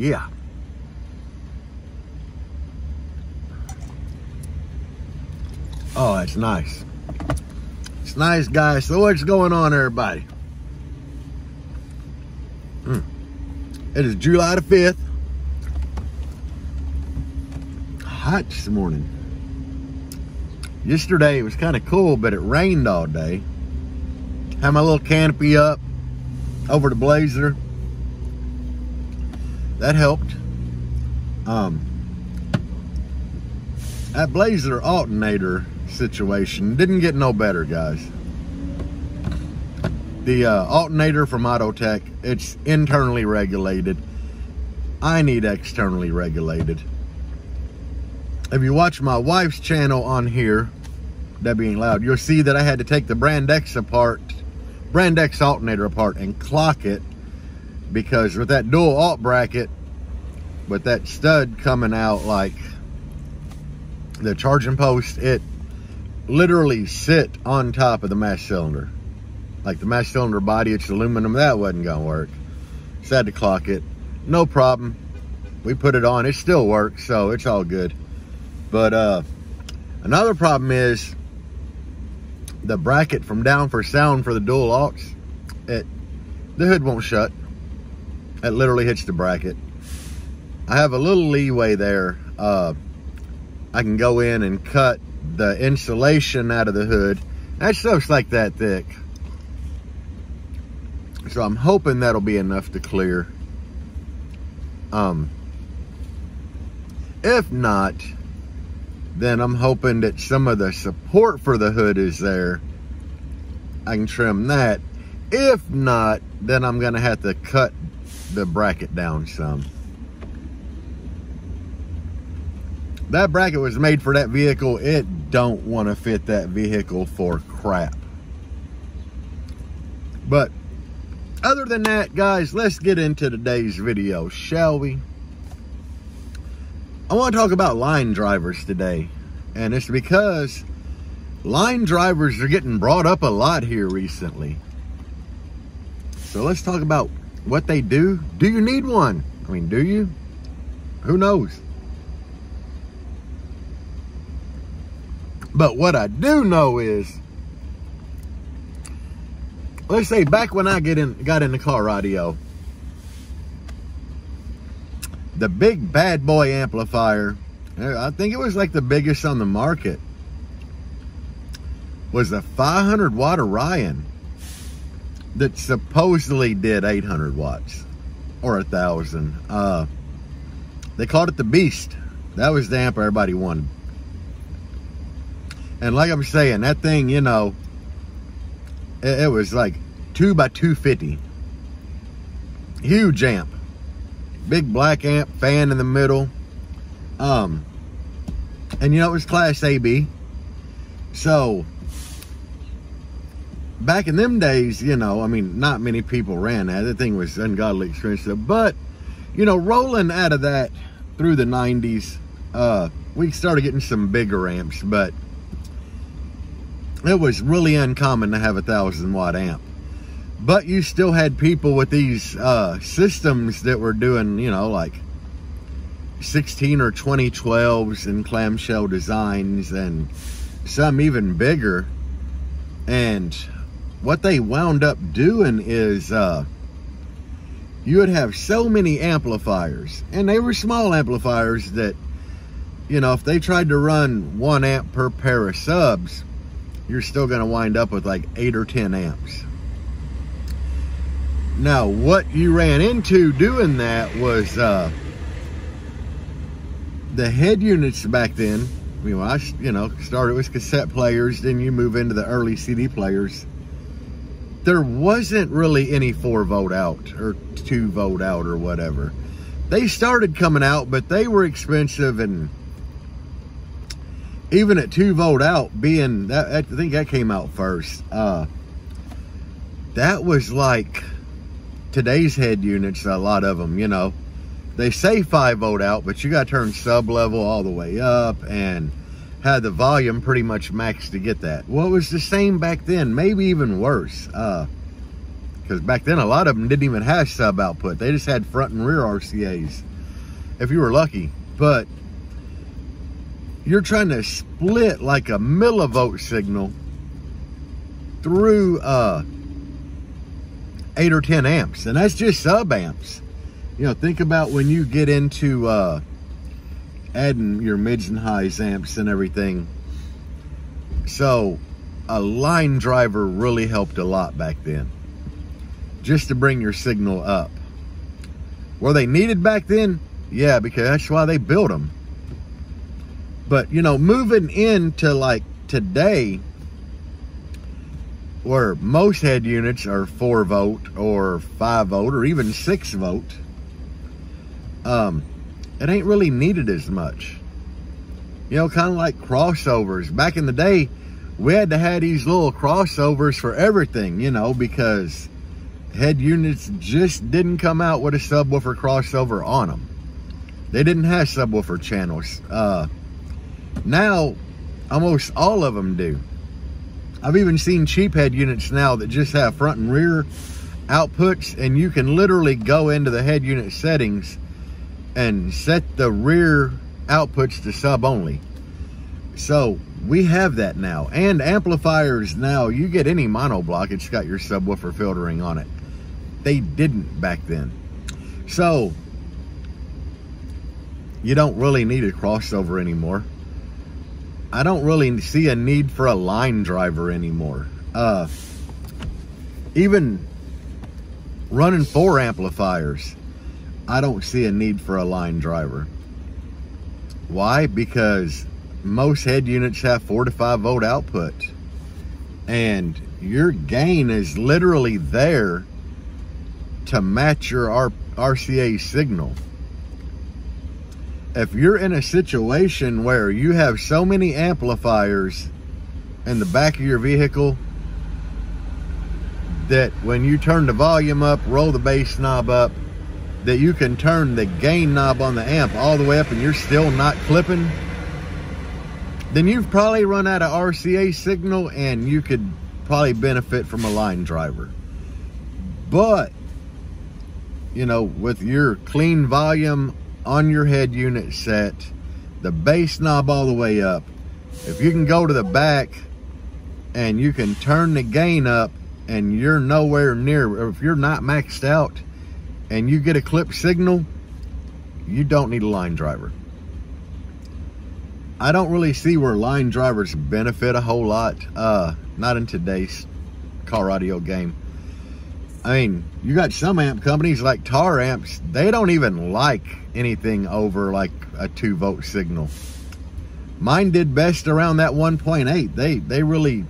Yeah. Oh, that's nice. It's nice, guys. So what's going on, everybody? Mm. It is July the 5th. Hot this morning. Yesterday it was kind of cool, but it rained all day. Had my little canopy up over the blazer. That helped. Um, that blazer alternator situation didn't get no better, guys. The uh, alternator from Autotech, it's internally regulated. I need externally regulated. If you watch my wife's channel on here, that being loud, you'll see that I had to take the Brand X apart, Brand X alternator apart and clock it because with that dual alt bracket, with that stud coming out like the charging post, it literally sit on top of the master cylinder. Like the master cylinder body, it's aluminum, that wasn't gonna work. So I had to clock it. No problem. We put it on, it still works, so it's all good. But uh, another problem is the bracket from Down4Sound for the dual aux, it the hood won't shut. It literally hits the bracket. I have a little leeway there. Uh, I can go in and cut the insulation out of the hood. That stuff's like that thick. So I'm hoping that'll be enough to clear. Um, if not, then I'm hoping that some of the support for the hood is there. I can trim that. If not, then I'm going to have to cut the bracket down some. That bracket was made for that vehicle. It don't want to fit that vehicle for crap. But other than that, guys, let's get into today's video, shall we? I want to talk about line drivers today. And it's because line drivers are getting brought up a lot here recently. So let's talk about what they do. Do you need one? I mean, do you? Who knows? But what I do know is, let's say back when I get in, got in the car radio, the big bad boy amplifier, I think it was like the biggest on the market, was a 500 watt Orion that supposedly did 800 watts or a thousand. Uh, they called it the Beast. That was the amp everybody wanted. And like I'm saying, that thing, you know, it, it was like two by 250. Huge amp. Big black amp, fan in the middle. Um, and you know, it was class AB. So, back in them days, you know, I mean, not many people ran that. The thing was ungodly expensive. But, you know, rolling out of that through the 90s, uh, we started getting some bigger amps, but it was really uncommon to have a thousand watt amp. But you still had people with these uh, systems that were doing, you know, like 16 or 20 12s and clamshell designs and some even bigger. And what they wound up doing is uh, you would have so many amplifiers, and they were small amplifiers that, you know, if they tried to run one amp per pair of subs, you're still going to wind up with like eight or 10 amps. Now, what you ran into doing that was uh, the head units back then. I mean, I, you know, started with cassette players, then you move into the early CD players. There wasn't really any 4 volt out or 2 volt out or whatever. They started coming out, but they were expensive and even at two volt out being that I think that came out first. Uh, that was like today's head units, a lot of them, you know, they say five volt out, but you got to turn sub level all the way up and had the volume pretty much maxed to get that. Well, it was the same back then, maybe even worse. Uh, because back then a lot of them didn't even have sub output. They just had front and rear RCAs, if you were lucky. But you're trying to split like a millivolt signal through uh, eight or 10 amps, and that's just sub amps. You know, think about when you get into uh, adding your mids and highs amps and everything. So a line driver really helped a lot back then. Just to bring your signal up. Were they needed back then? Yeah, because that's why they built them. But, you know, moving into like today, where most head units are 4 volt or 5 volt or even 6 volt, um, it ain't really needed as much. You know, kind of like crossovers. Back in the day, we had to have these little crossovers for everything, you know, because head units just didn't come out with a subwoofer crossover on them. They didn't have subwoofer channels. Uh, now, almost all of them do. I've even seen cheap head units now that just have front and rear outputs and you can literally go into the head unit settings and set the rear outputs to sub only. So we have that now. And amplifiers now, you get any monoblock, it's got your subwoofer filtering on it. They didn't back then. So you don't really need a crossover anymore. I don't really see a need for a line driver anymore. Uh, even running four amplifiers, I don't see a need for a line driver. Why? Because most head units have four to five volt output and your gain is literally there to match your R RCA signal. If you're in a situation where you have so many amplifiers in the back of your vehicle that when you turn the volume up, roll the bass knob up, that you can turn the gain knob on the amp all the way up and you're still not clipping, then you've probably run out of RCA signal and you could probably benefit from a line driver. But, you know, with your clean volume on your head unit set, the bass knob all the way up, if you can go to the back and you can turn the gain up and you're nowhere near, if you're not maxed out, and you get a clip signal, you don't need a line driver. I don't really see where line drivers benefit a whole lot, uh, not in today's car audio game. I mean, you got some amp companies like Taramps, they don't even like anything over like a two volt signal. Mine did best around that 1.8. They they really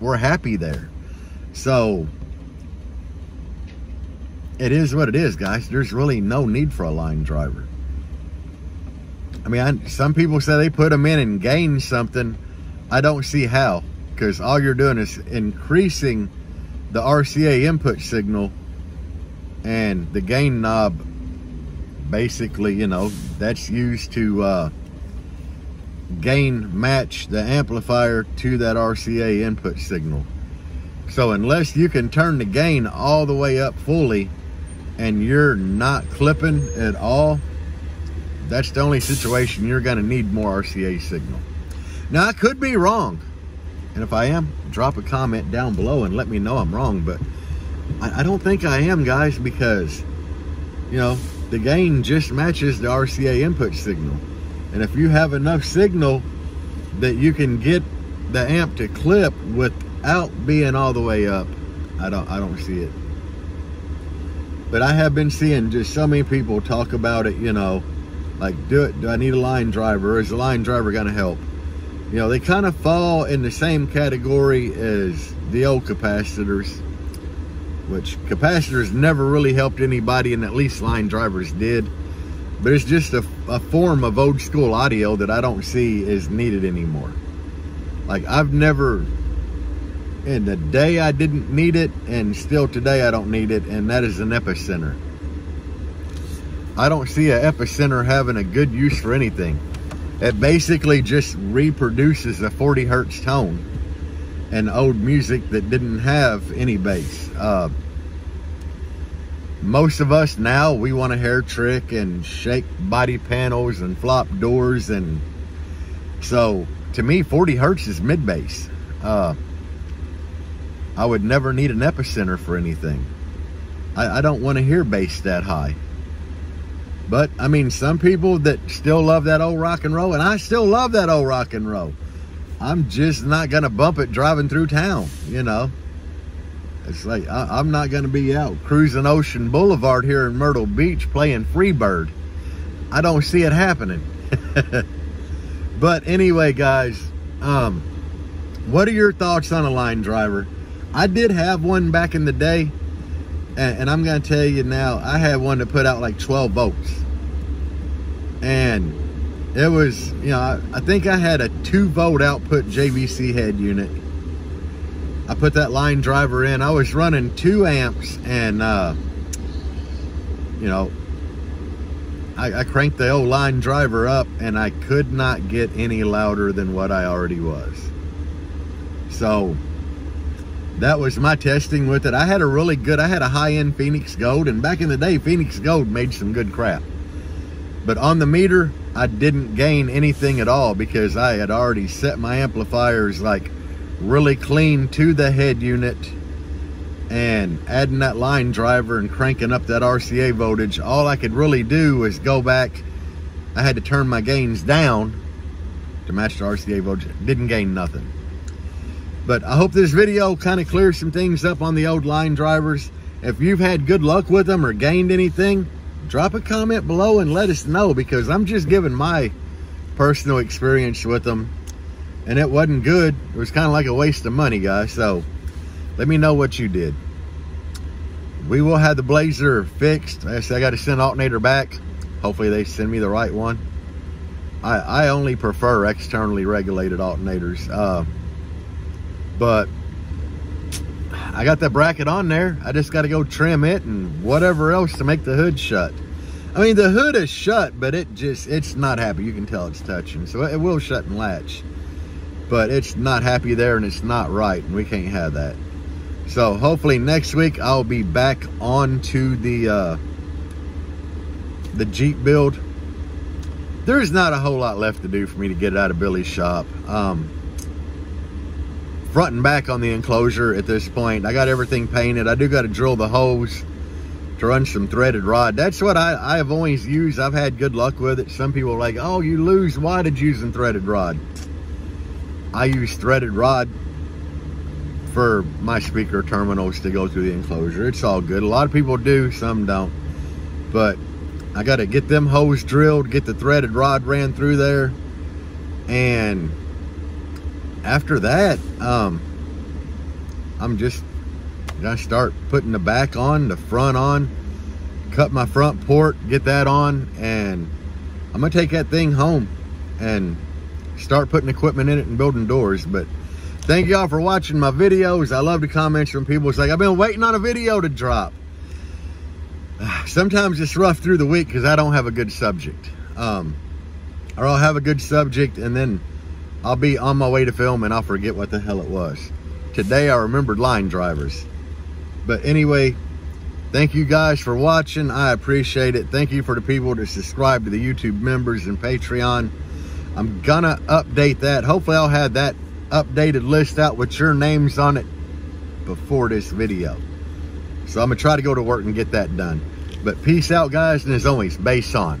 were happy there. So it is what it is, guys. There's really no need for a line driver. I mean, I, some people say they put them in and gain something. I don't see how, because all you're doing is increasing the RCA input signal and the gain knob basically, you know, that's used to uh, gain match the amplifier to that RCA input signal. So unless you can turn the gain all the way up fully, and you're not clipping at all, that's the only situation you're going to need more RCA signal. Now, I could be wrong. And if I am, drop a comment down below and let me know I'm wrong. But I, I don't think I am, guys, because, you know, the gain just matches the RCA input signal. And if you have enough signal that you can get the amp to clip without being all the way up, I don't I don't see it. But I have been seeing just so many people talk about it, you know, like, do it, do I need a line driver? Is the line driver going to help? You know, they kind of fall in the same category as the old capacitors, which capacitors never really helped anybody, and at least line drivers did. But it's just a, a form of old school audio that I don't see is needed anymore. Like, I've never in the day I didn't need it, and still today I don't need it, and that is an epicenter. I don't see an epicenter having a good use for anything. It basically just reproduces a 40 hertz tone and old music that didn't have any bass. Uh, most of us now, we want a hair trick and shake body panels and flop doors. And so to me, 40 hertz is mid bass. Uh, I would never need an epicenter for anything. I, I don't want to hear bass that high. But I mean, some people that still love that old rock and roll, and I still love that old rock and roll. I'm just not gonna bump it driving through town, you know. It's like I, am not gonna be out cruising Ocean Boulevard here in Myrtle Beach playing Freebird. I don't see it happening. but anyway, guys, um, what are your thoughts on a line driver? I did have one back in the day and, and I'm going to tell you now, I had one that put out like 12 volts. And it was, you know, I, I think I had a 2 volt output JVC head unit. I put that line driver in. I was running 2 amps and, uh, you know, I, I, cranked the old line driver up and I could not get any louder than what I already was. So that was my testing with it. I had a really good, I had a high-end Phoenix Gold, and back in the day, Phoenix Gold made some good crap. But on the meter, I didn't gain anything at all because I had already set my amplifiers like really clean to the head unit and adding that line driver and cranking up that RCA voltage. All I could really do was go back. I had to turn my gains down to match the RCA voltage. Didn't gain nothing. But I hope this video kind of clears some things up on the old line drivers. If you've had good luck with them or gained anything, drop a comment below and let us know because I'm just giving my personal experience with them and it wasn't good. It was kind of like a waste of money, guys. So let me know what you did. We will have the Blazer fixed. I said I got to send alternator back. Hopefully they send me the right one. I, I only prefer externally regulated alternators. Uh, but I got that bracket on there. I just got to go trim it and whatever else to make the hood shut. I mean, the hood is shut, but it just, it's not happy. You can tell it's touching. So it will shut and latch. But it's not happy there and it's not right. And we can't have that. So hopefully next week I'll be back onto the, uh, the Jeep build. There's not a whole lot left to do for me to get it out of Billy's shop. Um, front and back on the enclosure at this point. I got everything painted. I do got to drill the hose to run some threaded rod. That's what I, I have always used. I've had good luck with it. Some people are like, oh, you lose wattage using threaded rod. I use threaded rod for my speaker terminals to go through the enclosure. It's all good. A lot of people do, some don't. But I got to get them hose drilled, get the threaded rod ran through there, and after that, um, I'm just gonna start putting the back on, the front on, cut my front port, get that on, and I'm gonna take that thing home and start putting equipment in it and building doors. But thank y'all for watching my videos. I love the comments from people. It's like, I've been waiting on a video to drop. Sometimes it's rough through the week because I don't have a good subject. Um, or I'll have a good subject and then I'll be on my way to film and I'll forget what the hell it was. Today I remembered line drivers. But anyway, thank you guys for watching. I appreciate it. Thank you for the people that subscribe to the YouTube members and Patreon. I'm gonna update that. Hopefully I'll have that updated list out with your names on it before this video. So I'm gonna try to go to work and get that done. But peace out guys, and as always, bass on.